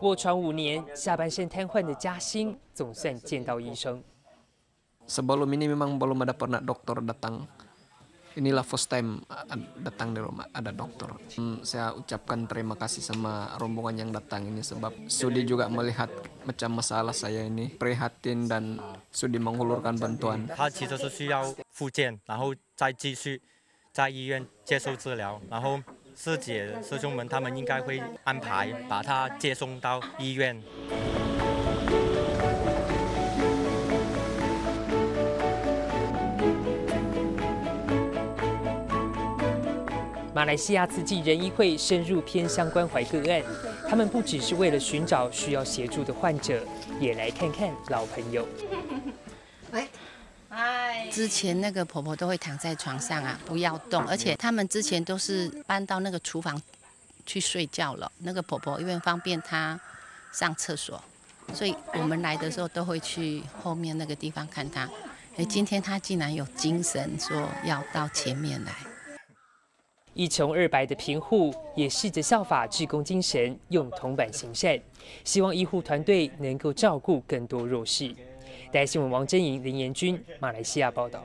卧床五年，下半身瘫痪的嘉兴总算见到医生。Sebelum ini memang belum ada pernah dokter datang. Inilah first time datang di rumah ada dokter. Saya ucapkan terima kasih sama rombongan yang datang ini sebab sudi juga melihat macam masalah saya ini prihatin dan sudi menghulurkan bantuan. 他其实是需要复健，然后再继续在医院接受治疗，然后。 师姐、师兄们，他们应该会安排把他接送到医院。马来西亚慈济仁医会深入偏乡关怀个案，他们不只是为了寻找需要协助的患者，也来看看老朋友。之前那个婆婆都会躺在床上啊，不要动，而且他们之前都是搬到那个厨房去睡觉了。那个婆婆因为方便她上厕所，所以我们来的时候都会去后面那个地方看她。哎，今天她竟然有精神，说要到前面来。一穷二白的贫户也试着效法志工精神，用铜板行善，希望医护团队能够照顾更多弱势。台新闻王真莹、林彦君，马来西亚报道。